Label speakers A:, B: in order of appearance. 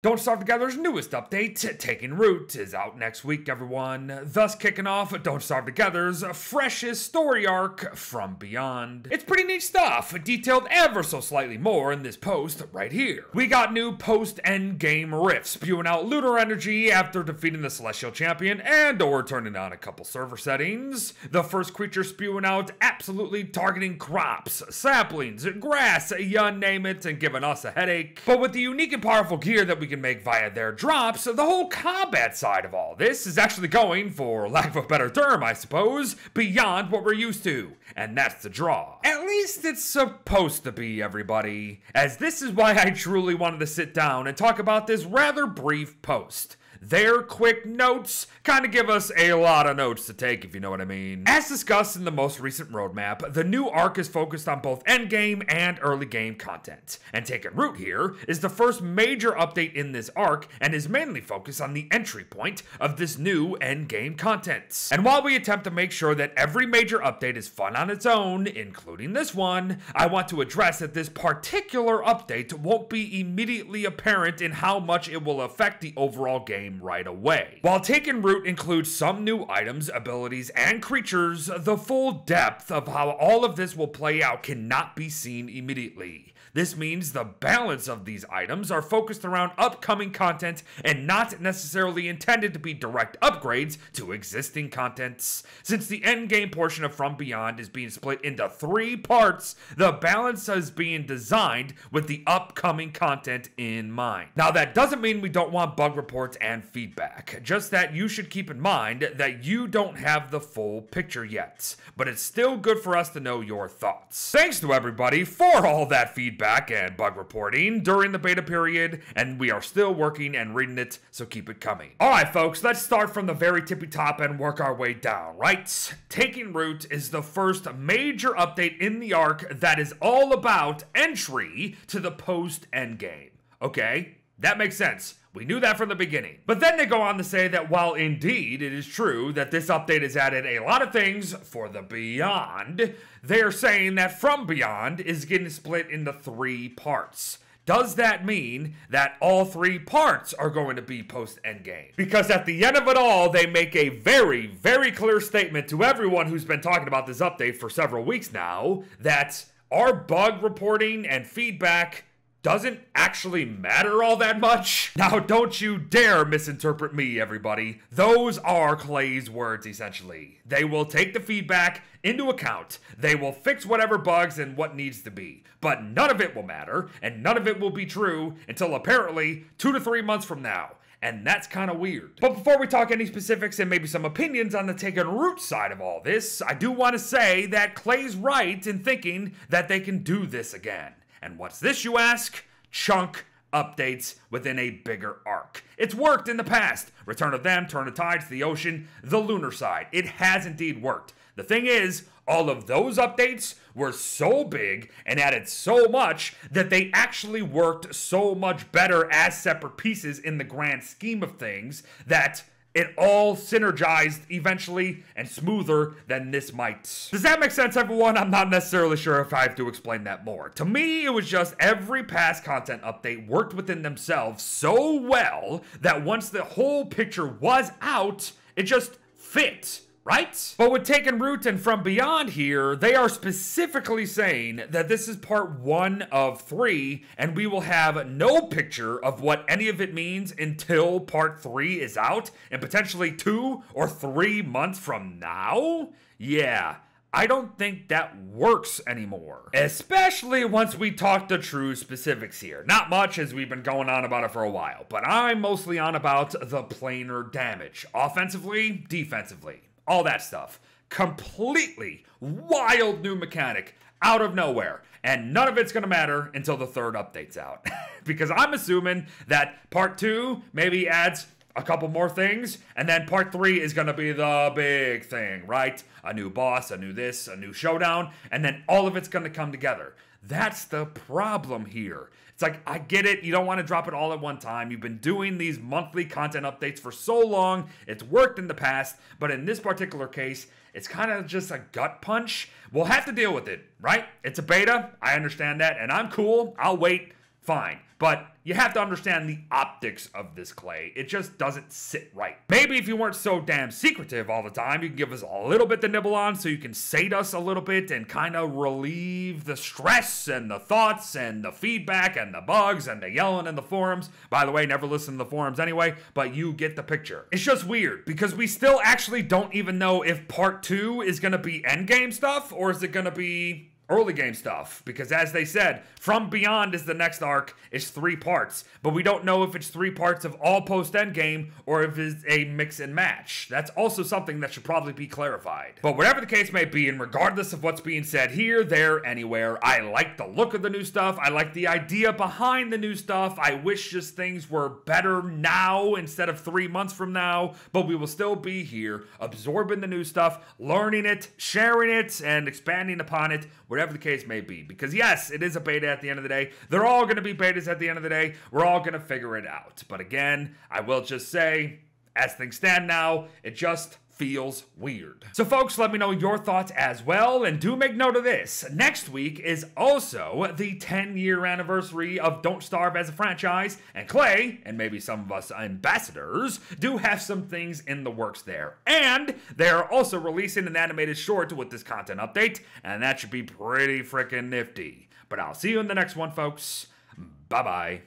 A: Don't Starve Together's newest update, Taking Root, is out next week, everyone. Thus kicking off Don't Starve Together's freshest story arc, From Beyond. It's pretty neat stuff, detailed ever so slightly more in this post right here. We got new post-end game rifts, spewing out lunar energy after defeating the Celestial Champion and or turning on a couple server settings. The first creature spewing out absolutely targeting crops, saplings, grass, you name it, and giving us a headache. But with the unique and powerful gear that we can make via their drops, the whole combat side of all this is actually going, for lack of a better term, I suppose, beyond what we're used to. And that's the draw. At least it's supposed to be, everybody. As this is why I truly wanted to sit down and talk about this rather brief post. Their quick notes kind of give us a lot of notes to take, if you know what I mean. As discussed in the most recent roadmap, the new arc is focused on both endgame and early game content. And Taking Root here is the first major update in this arc and is mainly focused on the entry point of this new endgame content. And while we attempt to make sure that every major update is fun on its own, including this one, I want to address that this particular update won't be immediately apparent in how much it will affect the overall game game right away. While Taken Root includes some new items, abilities, and creatures, the full depth of how all of this will play out cannot be seen immediately. This means the balance of these items are focused around upcoming content and not necessarily intended to be direct upgrades to existing contents. Since the endgame portion of From Beyond is being split into three parts, the balance is being designed with the upcoming content in mind. Now, that doesn't mean we don't want bug reports and feedback, just that you should keep in mind that you don't have the full picture yet, but it's still good for us to know your thoughts. Thanks to everybody for all that feedback feedback and bug reporting during the beta period, and we are still working and reading it, so keep it coming. Alright, folks, let's start from the very tippy top and work our way down, right? Taking Root is the first major update in the arc that is all about entry to the post endgame. Okay, that makes sense. We knew that from the beginning. But then they go on to say that while indeed it is true that this update has added a lot of things for the Beyond, they're saying that From Beyond is getting split into three parts. Does that mean that all three parts are going to be post endgame? Because at the end of it all, they make a very, very clear statement to everyone who's been talking about this update for several weeks now that our bug reporting and feedback doesn't actually matter all that much. Now, don't you dare misinterpret me, everybody. Those are Klei's words, essentially. They will take the feedback into account. They will fix whatever bugs and what needs to be. But none of it will matter, and none of it will be true until apparently two to three months from now. And that's kind of weird. But before we talk any specifics and maybe some opinions on the taken root side of all this, I do want to say that Klei's right in thinking that they can do this again. And what's this, you ask? Chunk updates within a bigger arc. It's worked in the past. Return of Them, Turn of Tides, The Ocean, The Lunar Side. It has indeed worked. The thing is, all of those updates were so big and added so much that they actually worked so much better as separate pieces in the grand scheme of things that it all synergized eventually and smoother than this might. Does that make sense, everyone? I'm not necessarily sure if I have to explain that more. To me, it was just every past content update worked within themselves so well that once the whole picture was out, it just fit right? But with Taking Root and From Beyond here, they are specifically saying that this is part one of three, and we will have no picture of what any of it means until part three is out, and potentially two or three months from now? Yeah. I don't think that works anymore. Especially once we talk the true specifics here. Not much as we've been going on about it for a while, but I'm mostly on about the planar damage. Offensively, defensively all that stuff. Completely wild new mechanic out of nowhere. And none of it's going to matter until the third update's out. because I'm assuming that part two maybe adds a couple more things, and then part three is to be the big thing, right? A new boss, a new this, a new showdown, and then all of it's to come together. That's the problem here. It's like, I get it. You don't want to drop it all at one time. You've been doing these monthly content updates for so long. It's worked in the past. But in this particular case, it's kind of just a gut punch. We'll have to deal with it, right? It's a beta. I understand that. And I'm cool. I'll wait. Fine. But you have to understand the optics of this Klei. It just doesn't sit right. Maybe if you weren't so damn secretive all the time, you can give us a little bit to nibble on so you can sate us a little bit and kind of relieve the stress and the thoughts and the feedback and the bugs and the yelling in the forums. By the way, never listen to the forums anyway, but you get the picture. It's just weird because we still actually don't even know if part two is going to be endgame stuff or is it going to be early game stuff because as they said from beyond is the next arc it's three parts. But we don't know if it's three parts of all post end game or if it's a mix and match. That's also something that should probably be clarified. But whatever the case may be and regardless of what's being said here there anywhere i like the look of the new stuff i like the idea behind the new stuff i wish just things were better now instead of three months from now but we will still be here absorbing the new stuff learning it sharing it and expanding upon it whatever the case may be. Because yes, it is a beta at the end of the day. They're all going to be betas at the end of the day. We're all going to figure it out. But again, I will just say, as things stand now, it just feels weird. So folks, let me know your thoughts as well, and do make note of this. Next week is also the 10 year anniversary of Don't Starve as a franchise, and Klei, and maybe some of us ambassadors, do have some things in the works there. And they're also releasing an animated short with this content update, and that should be pretty freaking nifty. But I'll see you in the next one, folks. Bye bye.